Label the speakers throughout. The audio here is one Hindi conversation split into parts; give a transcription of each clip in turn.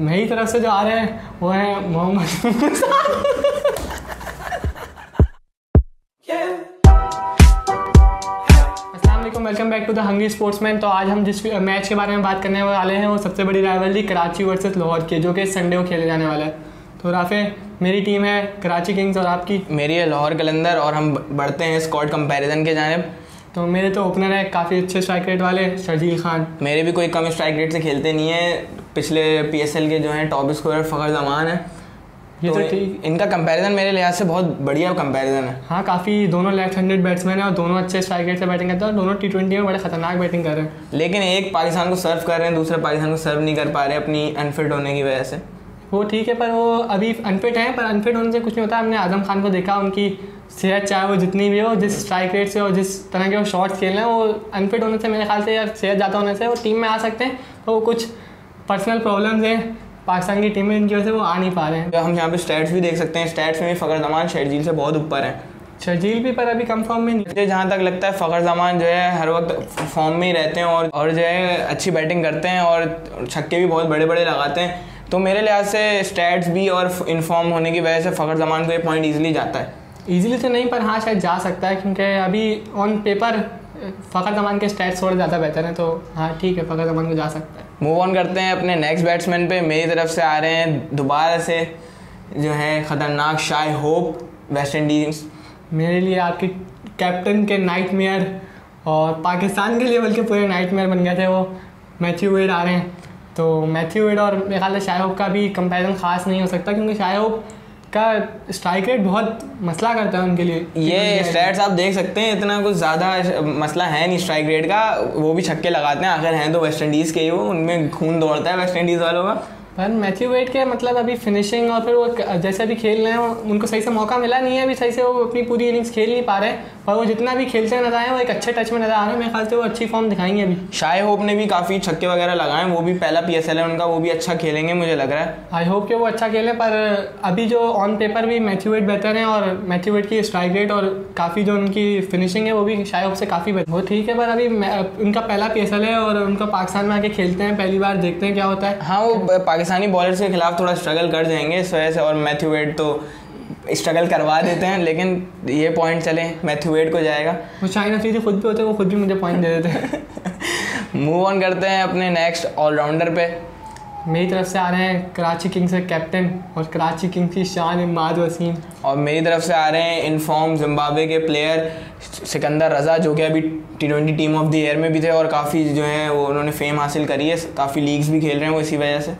Speaker 1: मेरी तरफ़ से जो आ रहे हैं वो है Mohammad welcome back to the hungry sportsman तो आज हम जिस मैच के बारे में बात करने वाले हैं वो सबसे बड़ी राइवलरी कराची वर्सेस लाहौर की जो कि संडे को खेले जाने वाला है। तो राफे मेरी टीम है कराची किंग्स और आपकी?
Speaker 2: मेरी है लाहौर कलंदर और हम बढ़ते हैं स्कॉट कंपैरिजन के जानब।
Speaker 1: तो मेरे तो ओपनर है काफ़ी अच्छे स्ट्राइक रेट वाले शर्जील खान।
Speaker 2: मेरे भी कोई कम स्ट्राइक रेट से खेलते नहीं है। पिछले पीएसएल के जो हैं टॉप स्कोर फ़खर जमान है। ये तो, तो ठीक। इनका कंपैरिजन मेरे लिहाज से बहुत बढ़िया कंपैरिजन है।
Speaker 1: हाँ काफ़ी दोनों लेफ़्ट हैंडेड बैट्समैन है और दोनों अच्छे स्ट्राइक रेट से बैटिंग करते हैं और दोनों टी ट्वेंटी में बड़े खतरनाक बैटिंग कर रहे हैं।
Speaker 2: लेकिन एक पाकिस्तान को सर्व कर रहे हैं दूसरे पाकिस्तान को सर्व नहीं कर पा रहे अपनी अनफिट होने की वजह से।
Speaker 1: वो ठीक है पर वो अभी अनफिट है पर अनफिट होने से कुछ नहीं होता। हमने आज़म खान को देखा उनकी सेहत चाहे वो जितनी भी हो जिस स्ट्राइक रेट से और जिस तरह के वो शॉट्स खेल रहे हैं वो अनफिट होने से मेरे ख्याल से या सेहत ज़्यादा होने से वो टीम में आ सकते हैं। तो वो कुछ पर्सनल प्रॉब्लम्स हैं पाकिस्तान की टीम में इनकी वजह से वो आ नहीं पा रहे हैं।
Speaker 2: हम यहाँ पे स्टैट्स भी देख सकते हैं। स्टैट्स में भी फ़खर जमान शर्जील से बहुत ऊपर है।
Speaker 1: शर्जील भी पर अभी कम फॉर्म में नहीं।
Speaker 2: मुझे जहाँ तक लगता है फ़खर जमान जो है हर वक्त फॉर्म में ही रहते हैं और और जो है अच्छी बैटिंग करते हैं और छक्के भी बहुत बड़े बड़े लगाते हैं। तो मेरे लिहाज से स्टैट्स भी और इनफॉर्म होने की वजह से फ़खर जमान को ये पॉइंट ईजिली जाता है।
Speaker 1: ईजिली तो नहीं पर हाँ शायद जा सकता है क्योंकि अभी ऑन पेपर फ़खर जमान के स्टैट्स थोड़े ज़्यादा बेहतर हैं तो हाँ ठीक है फ़खर जमान को जा सकता है।
Speaker 2: मूव ऑन करते हैं अपने नेक्स्ट बैट्समैन पे। मेरी तरफ़ से आ रहे हैं दोबारा से, जो है ख़तरनाक शाय होप वेस्ट इंडीज
Speaker 1: मेरे लिए आपके कैप्टन के नाइट और पाकिस्तान के लिए बल्कि पूरे नाइट बन गए थे वो। मैथ्यू वेड आ रहे हैं। तो मैथ्यू वेड और मेरे ख्याल शाह होप का भी कंपेरिजन ख़ास नहीं हो सकता, क्योंकि शाह होप का स्ट्राइक रेट बहुत मसला करता है उनके लिए।
Speaker 2: ये स्टैट्स आप देख सकते हैं इतना कुछ ज़्यादा मसला है नहीं स्ट्राइक रेट का। वो भी छक्के लगाते हैं आखिर हैं तो वेस्ट इंडीज़ के ही वो उनमें खून दौड़ता है वेस्ट इंडीज़ वालों का।
Speaker 1: पर मैथ्यू वेट के मतलब अभी फिनिशिंग और फिर वो जैसे अभी खेल रहे हैं उनको सही से मौका मिला नहीं है अभी सही से वो अपनी पूरी इनिंग्स खेल नहीं पा रहे पर वो जितना भी खेलते नज़र आए वो एक अच्छे टच में नज़र आ रहे हैं। मेरे ख्याल से वो अच्छी फॉर्म दिखाएँगे अभी।
Speaker 2: शाय होप ने भी काफ़ी छक्के वगैरह लगाए हैं। वो भी पहला पीएसएल है उनका वो भी अच्छा खेलेंगे मुझे लग रहा है।
Speaker 1: आई होप कि वो अच्छा खेलें पर अभी जो ऑन पेपर भी मैथ्यू वेट बेहतर है और मैथ्यू वेट की स्ट्राइक रेट और काफ़ी जो उनकी फिनिशिंग है वो भी शाय होप से काफ़ी बेहतर वो ठीक है पर अभी उनका पहला पीएसएल है और उनका पाकिस्तान में आके खेलते हैं पहली बार देखते हैं क्या होता है।
Speaker 2: हाँ वो पाकिस्तानी बॉलर के खिलाफ थोड़ा स्ट्रगल कर जाएँगे इस वजह से और मैथ्यू वेड तो स्ट्रगल करवा देते हैं लेकिन ये पॉइंट चले मैथ्यू वेड को जाएगा।
Speaker 1: वो शाइन अफरीदी खुद भी होते हैं वो खुद भी मुझे पॉइंट दे देते हैं।
Speaker 2: मूव ऑन करते हैं अपने नेक्स्ट ऑलराउंडर पे।
Speaker 1: मेरी तरफ़ से आ रहे हैं कराची किंग्स के कैप्टन और कराची किंग्स की शान इमाद वसीम।
Speaker 2: और मेरी तरफ़ से आ रहे हैं इनफॉर्म जिम्बाब्वे के प्लेयर सिकंदर रज़ा जो कि अभी T twenty team of the year में भी थे और काफ़ी जो है वो उन्होंने फेम हासिल करी है काफ़ी लीग्स भी खेल रहे हैं वो इसी वजह से।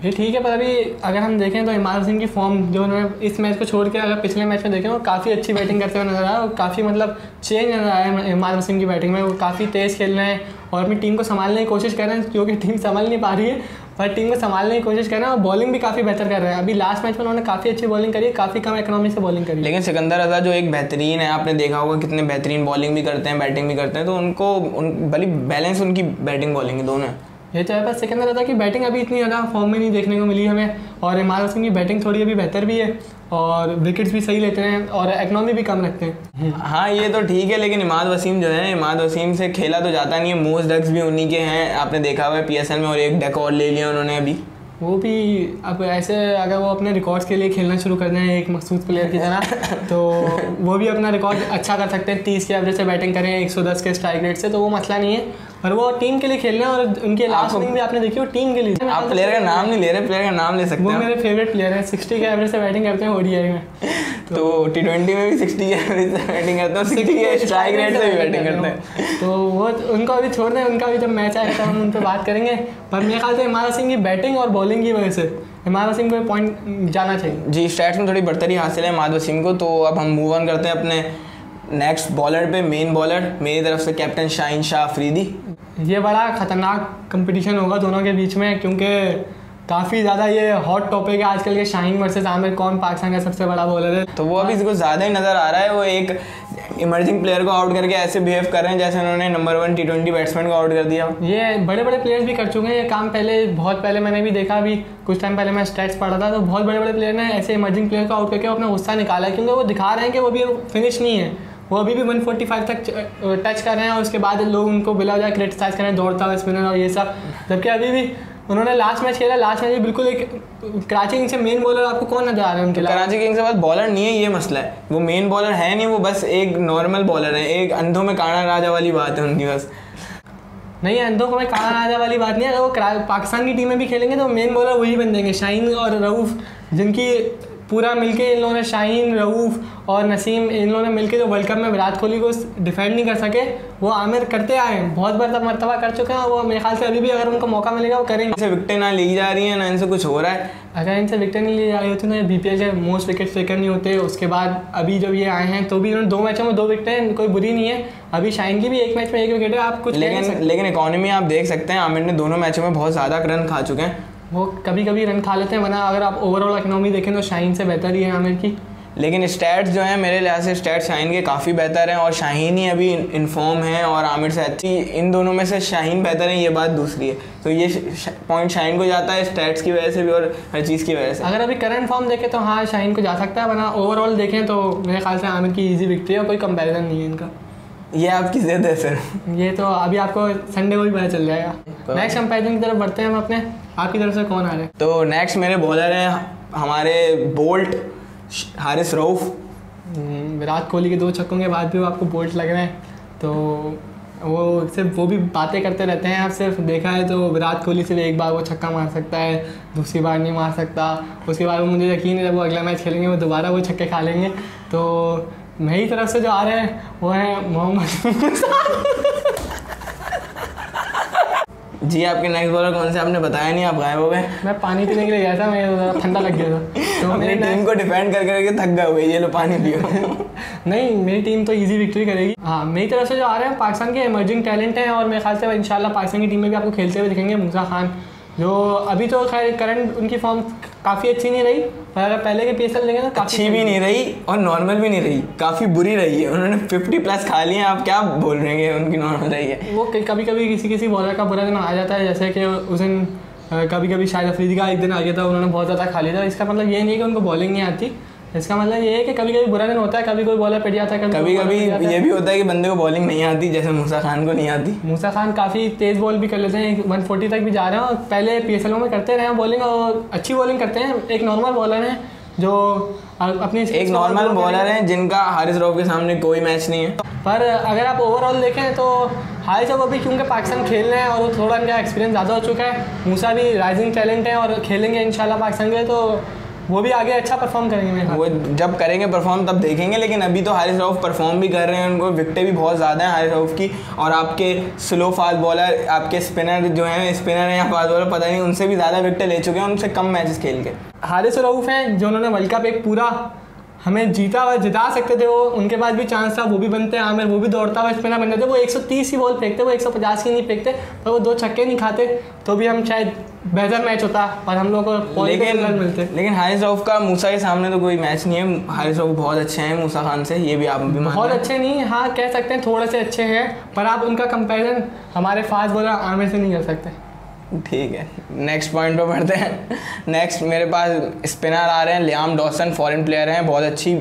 Speaker 1: ये ठीक है, पर अभी अगर हम देखें तो इमार सिंह की फॉर्म जो उन्होंने इस मैच को छोड़ के अगर पिछले मैच में देखें, वो काफ़ी अच्छी बैटिंग करते हुए नज़र आया और काफ़ी मतलब चेंज नज़र आया है इमार सिंह की बैटिंग में। वो काफ़ी तेज़ खेल रहे हैं और अपनी टीम को संभालने की कोशिश कर रहे हैं, क्योंकि टीम संभाल नहीं पा रही है, पर टीम को संभालने की कोशिश कर रहे हैं और बॉलिंग भी काफ़ी बेहतर कर रहे हैं। अभी लास्ट मैच में उन्होंने काफ़ी अच्छी बॉलिंग करी है, काफ़ी कम इकोनॉमी से बॉलिंग करी
Speaker 2: लेकिन सिकंदर रजा जो एक बेहतरीन है, आपने देखा होगा कितने बेहतरीन बॉलिंग भी करते हैं बैटिंग भी करते हैं तो उनको उन, भली बैलेंस उनकी बैटिंग बॉलिंग दोनों। है
Speaker 1: ये तो है पर सेकंड रहता कि बैटिंग अभी इतनी ज़्यादा फॉर्म में नहीं देखने को मिली हमें। और इमार सिंह की बैटिंग थोड़ी अभी बेहतर भी है और विकेट्स भी सही लेते हैं और इकनॉमी भी कम रखते हैं।
Speaker 2: हाँ ये तो ठीक है लेकिन इमाद वसीम जो है इमाद वसीम से खेला तो जाता नहीं है। मोस्ट डक्स भी उन्हीं के हैं आपने देखा हुआ है पी में और एक डक और ले लिया उन्होंने अभी।
Speaker 1: वो भी अब ऐसे अगर वो अपने रिकॉर्ड्स के लिए खेलना शुरू कर दें एक मखसूस प्लेयर की तरह तो वो भी अपना रिकॉर्ड अच्छा कर सकते हैं। तीस के एवरेज से बैटिंग करें एक सौ दस के स्ट्राइक रेट से तो वो मसला नहीं है। और वो टीम के लिए खेल रहे हैं और उनके लास्ट इनिंग भी आपने देखी वो टीम के लिए।
Speaker 2: आप प्लेयर का नाम नहीं ले रहे प्लेयर का नाम ले सकते
Speaker 1: हैं। वो मेरे फेवरेट प्लेयर है सिक्सटी के एवरेज से बैटिंग करते हैं ओडीआई में।
Speaker 2: तो टी ट्वेंटी में भी सिक्सटी के एवरेज से बैटिंग करते हैं सिक्सटी के स्ट्राइक रेट से भी बैटिंग करते हैं।
Speaker 1: तो वो उनको अभी छोड़ दें उनका भी जब मैच आएगा हम उन पर बात करेंगे। पर मेरे ख्याल से इमारा सिंह की बैटिंग और बॉलिंग की वजह से इमारा सिंह को पॉइंट जाना चाहिए।
Speaker 2: जी स्टैट्स में थोड़ी बढ़तरी हासिल है इमाद वसीम को तो अब हम मूव ऑन करते हैं अपने नेक्स्ट बॉलर पे मेन बॉलर मेरी तरफ़ से कैप्टन शाहिन शाह अफरीदी।
Speaker 1: ये बड़ा ख़तरनाक कंपटीशन होगा दोनों के बीच में क्योंकि काफ़ी ज़्यादा ये हॉट टॉपिक है आजकल के शाहीन वर्सेस आमिर कौन पाकिस्तान का सबसे बड़ा बॉलर है?
Speaker 2: तो वो अभी इसको ज़्यादा ही नज़र आ रहा है वो एक इमर्जिंग प्लेयर को आउट करके ऐसे बिहेव कर रहे हैं जैसे उन्होंने number one T twenty batsman को आउट कर दिया।
Speaker 1: ये बड़े बड़े प्लेयर्स भी कर चुके हैं ये काम पहले बहुत पहले मैंने भी देखा अभी कुछ टाइम पहले मैं स्टैट्स रहा था तो बहुत बड़े बड़े प्लेयर ने ऐसे इमर्जिंग प्लेयर को आउट करके अपना गुस्सा निकाला है क्योंकि वो दिखा रहे हैं कि वो भी फिनिश नहीं है। वो अभी भी 145 तक टच कर रहे हैं और उसके बाद लोग उनको बिला जाए क्रिटिसाइज कर रहे हैं दौड़ता हुआ स्पिनर और ये सब। जबकि अभी भी उन्होंने लास्ट मैच खेला लास्ट मैच में बिल्कुल एक कराची किंग्स से मेन बॉलर आपको कौन नज़र आ रहा है उनके
Speaker 2: कराची किंग्स के पास बॉलर नहीं है ये मसला है। वो मेन बॉलर है नहीं वो बस एक नॉर्मल बॉलर है। एक अंधों में काना राजा वाली बात है उनकी बस।
Speaker 1: नहीं अंधों को मैं काला राजा वाली बात नहीं है। अगर वो पाकिस्तान की टीम में भी खेलेंगे तो मेन बॉलर वही बन जाएँगे शाहीन और रऊफ जिनकी पूरा मिलके इन लोगों ने शाहीन रऊफ और नसीम इन लोगों ने मिलके जो वर्ल्ड कप में विराट कोहली को डिफेंड नहीं कर सके वो आमिर करते आए हैं। बहुत बार मरतबा कर चुके हैं और वो मेरे ख्याल से अभी भी अगर उनको मौका मिलेगा वो करेंगे।
Speaker 2: इनसे विकटें ना ली जा रही हैं ना इनसे कुछ हो रहा है।
Speaker 1: अगर इनसे विकटें नहीं ली जा रही होती ना बी पी के मोस्ट विकेट टेकर नहीं होते। उसके बाद अभी जब ये आए हैं तो भी इन्होंने दो मैचों में दो विकेटें कोई बुरी नहीं है। अभी शाइन की भी एक मैच में एक विकेट है आप कुछ
Speaker 2: लेकिन लेकिन इकोनॉमी आप देख सकते हैं आमिर ने दोनों मैचों में बहुत ज़्यादा रन खा चुके हैं।
Speaker 1: वो कभी कभी रन खा लेते हैं वरना अगर आप ओवरऑल इकनॉमी देखें तो शाइन से बेहतर ही है आमिर की।
Speaker 2: लेकिन स्टैट्स जो हैं मेरे लिहाज से स्टैट्स शाहीन के काफ़ी बेहतर हैं और शाहीन ही अभी इन्फॉर्म है और आमिर से अच्छी इन दोनों में से शाहीन बेहतर है ये बात दूसरी है। तो ये पॉइंट शाहीन को जाता है स्टैट्स की वजह से भी और हर चीज़ की वजह से।
Speaker 1: अगर अभी करंट फॉर्म देखें तो हाँ शाइन को जा सकता है वरना ओवरऑल देखें तो मेरे ख्याल से आमिर की इजी विक्ट्री है कोई कंपैरिजन नहीं है इनका।
Speaker 2: ये आपकी जिद है सर?
Speaker 1: ये तो अभी आपको संडे को भी पता चल जाएगा। नेक्स्ट कंपैरिजन की तरफ़ बढ़ते हैं हम अपने। आपकी तरफ़ से कौन आ रहे हैं?
Speaker 2: तो नेक्स्ट मेरे बॉलर हैं हमारे बोल्ट हारिस रऊफ
Speaker 1: विराट कोहली के दो छक्कों के बाद भी वो आपको बोल्ट लग रहे हैं। तो वो सिर्फ़ वो भी बातें करते रहते हैं। आप सिर्फ़ देखा है तो विराट कोहली सिर्फ़ एक बार वो छक्का मार सकता है दूसरी बार नहीं मार सकता। उसके बाद वो मुझे यकीन है जब वो अगला मैच खेलेंगे वो दोबारा वो छक्के खा लेंगे। तो मेरी तरफ़ से जो आ रहे हैं वो हैं मोहम्मद
Speaker 2: जी आपके नेक्स्ट बॉलर कौन से आपने बताया नहीं? आप गायब हो गए।
Speaker 1: मैं पानी पीने के लिए गया था मैं ठंडा लग गया था। तो मेरे
Speaker 2: टीम को डिफेंड कर करके थक गए हुए ये लो पानी पियो।
Speaker 1: नहीं मेरी टीम तो इजी विक्ट्री करेगी। हाँ मेरी तरफ़ से जो आ रहे हैं पाकिस्तान के इमर्जिंग टैलेंट हैं और मेरे ख्याल से इंशाल्लाह पाकिस्तान की टीम में भी आपको खेलते हुए दिखेंगे मूसा खान। जो अभी तो खैर करंट उनकी फॉर्म काफ़ी अच्छी नहीं रही पर अगर पहले के पी देखें तो
Speaker 2: अच्छी भी नहीं रही और नॉर्मल भी नहीं रही काफ़ी बुरी रही है। उन्होंने 50 प्लस खा लिए हैं, आप क्या बोल रहे हैं उनकी नॉर्मल रही है?
Speaker 1: वो कभी कभी किसी किसी बॉलर का बुरा दिन आ जाता है जैसे कि उस दिन कभी कभी शायद अफरीदी का एक दिन आ गया था उन्होंने बहुत ज़्यादा खा लिया था। इसका मतलब ये नहीं कि उनको बॉलिंग नहीं आती इसका मतलब ये है कि कभी कभी बुरा दिन होता है कभी कोई बॉलर पिट जाता है
Speaker 2: कभी कभी
Speaker 1: जाता है।
Speaker 2: ये भी होता है कि बंदे को बॉलिंग नहीं आती जैसे मूसा खान को नहीं आती
Speaker 1: मूसा खान काफ़ी तेज़ बॉल भी कर लेते हैं वन फोर्टी तक भी जा रहे हैं पहले पी एस एल में करते रहे हैं बॉलिंग और अच्छी बॉलिंग करते हैं एक नॉर्मल बॉलर हैं जो अपनी
Speaker 2: एक नॉर्मल बॉलर। है जिनका हारिस रऊफ के सामने कोई मैच नहीं है
Speaker 1: पर अगर आप ओवरऑल देखें तो हाल सब अभी क्योंकि पाकिस्तान खेल रहे हैं और वो थोड़ा इनका एक्सपीरियंस ज़्यादा हो चुका है मूसा भी राइजिंग टैलेंट है और खेलेंगे इंशाल्लाह पाकिस्तान के तो वो भी आगे अच्छा परफॉर्म करेंगे मेरे
Speaker 2: वो जब करेंगे परफॉर्म तब देखेंगे लेकिन अभी तो हारिस रऊफ परफॉर्म भी कर रहे हैं उनको विकटें भी बहुत ज़्यादा हैं हारिस रऊफ की। और आपके स्लो फास्ट बॉलर आपके स्पिनर जो हैं स्पिनर हैं या फास्ट बॉलर पता नहीं उनसे भी ज़्यादा विकटें ले चुके हैं उनसे कम मैचेस खेल के।
Speaker 1: हारिस रऊफ हैं जो उन्होंने वर्ल्ड कप एक पूरा हमें जीता हुआ जिता सकते थे वो उनके पास भी चांस था वो भी बनते हैं आमिर वो भी दौड़ता हुआ स्पिनर बनते थे वो 130 ही बॉल फेंकते वो 150 की नहीं फेंकते पर वो दो छक्के नहीं खाते तो भी हम शायद बेहतर मैच होता और हम लोग को
Speaker 2: लेकिन
Speaker 1: मिलते।
Speaker 2: लेकिन हारिस रऊफ का मूसा के सामने तो कोई मैच नहीं है हारिस रऊफ बहुत अच्छे हैं मूसा खान से ये भी आप भी
Speaker 1: बहुत अच्छे नहीं हाँ कह सकते हैं थोड़े से अच्छे हैं पर आप उनका कंपैरिजन हमारे फास्ट बॉलर आमिर से नहीं कर सकते।
Speaker 2: ठीक है नेक्स्ट पॉइंट पे बढ़ते हैं। नेक्स्ट मेरे पास स्पिनर आ रहे हैं लियाम डॉसन फॉरेन प्लेयर हैं बहुत अच्छी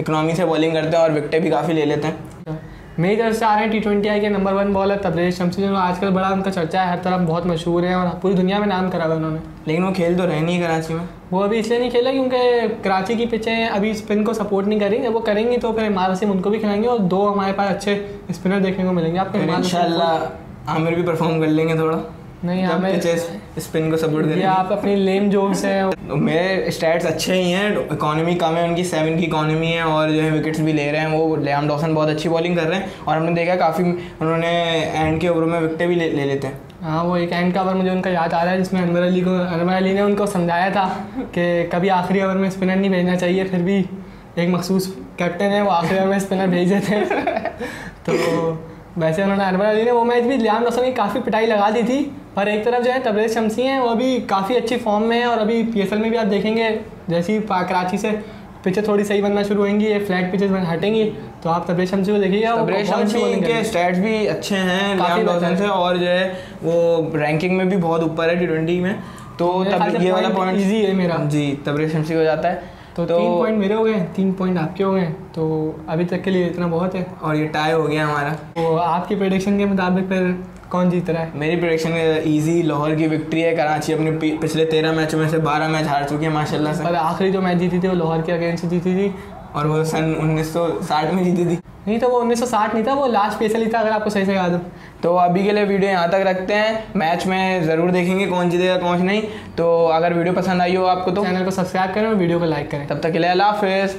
Speaker 2: इकोनॉमी से बॉलिंग करते हैं और विकटें भी काफ़ी ले लेते हैं।
Speaker 1: मेरी तरफ़ से आ रहे हैं टी ट्वेंटी आई के number one bowler Tabraiz Shamsi जो आजकल बड़ा उनका चर्चा है हर तरफ़ बहुत मशहूर है और पूरी दुनिया में नाम करा हुआ उन्होंने।
Speaker 2: लेकिन वो खेल तो रहे नहीं कराची में।
Speaker 1: वो अभी इसलिए नहीं खेला क्योंकि कराची की पिचें अभी स्पिन को सपोर्ट नहीं करेंगे वो करेंगी तो फिर इमार वसीम उनको भी खिलाएँगे और दो हमारे पास अच्छे स्पिनर देखने को मिलेंगे। आपको वसीम
Speaker 2: आमिर भी परफॉर्म कर लेंगे थोड़ा।
Speaker 1: नहीं हमें
Speaker 2: पिचेस स्पिन को सपोर्ट
Speaker 1: ये
Speaker 2: करेंगे
Speaker 1: आप अपनी लेम जोक्स हैं।
Speaker 2: तो मेरे स्टैट्स अच्छे ही हैं इकोनॉमी कम है उनकी सेवन की इकोनॉमी है और जो है विकेट्स भी ले रहे हैं वो लियाम डॉसन बहुत अच्छी बॉलिंग कर रहे हैं और हमने देखा काफ़ी उन्होंने एंड के ओवरों में विकटें भी ले, ले लेते हैं।
Speaker 1: हाँ वो एक एंड का ओवर मुझे उनका याद आ रहा है जिसमें अनवर अली को अनवर अली ने उनको समझाया था कि कभी आखिरी ओवर में स्पिनर नहीं भेजना चाहिए फिर भी एक मखसूस कैप्टन है वो आखिरी ओवर में स्पिनर भेज देते हैं। तो वैसे उन्होंने अनवर अली ने वो मैच भी लियाम रोशन की काफ़ी पिटाई लगा दी थी पर एक तरफ़ जो है तबरेज शमसी हैं वो अभी काफ़ी अच्छी फॉर्म में है और अभी पीएसएल में भी आप देखेंगे जैसे ही कराची से पिचें थोड़ी सही बनना शुरू होंगी ये फ्लैट पिचेस हटेंगी तो आप तबरेज शमसी को देखिएगा
Speaker 2: तबरेज शमसी
Speaker 1: bowling
Speaker 2: के स्टैट्स भी अच्छे हैं
Speaker 1: काफ़ी है।
Speaker 2: से और जो है वो रैंकिंग में भी बहुत ऊपर है टी ट्वेंटी में। तो ये वाला पॉइंट
Speaker 1: easy है मेरा।
Speaker 2: जी तबरेज शमसी को जाता है।
Speaker 1: तो, तीन पॉइंट मेरे हो गए तीन पॉइंट आपके हो गए तो अभी तक के लिए इतना बहुत है।
Speaker 2: और ये टाई हो गया हमारा।
Speaker 1: तो आपकी प्रेडिक्शन के मुताबिक फिर कौन जीत रहा है?
Speaker 2: मेरी प्रोडिक्शन इजी लाहौर की विक्ट्री है कराची अपने पिछले तेरह मैचों में से बारह मैच हार चुकी है माशाल्लाह से।
Speaker 1: और आखिरी जो मैच जीती थी वो लाहौर के अगेंस्ट जीती थी।
Speaker 2: और वो सन 1960 में जीती थी।
Speaker 1: नहीं तो वो 1960 नहीं था वो लास्ट पेसल ही था अगर आपको सही से याद हो।
Speaker 2: तो अभी के लिए वीडियो यहाँ तक रखते हैं। मैच में ज़रूर देखेंगे कौन जीतेगा कौन नहीं। तो अगर वीडियो पसंद आई हो आपको तो
Speaker 1: चैनल को सब्सक्राइब करें और वीडियो को लाइक करें।
Speaker 2: तब तक के लिए अल्लाह हाफिज़।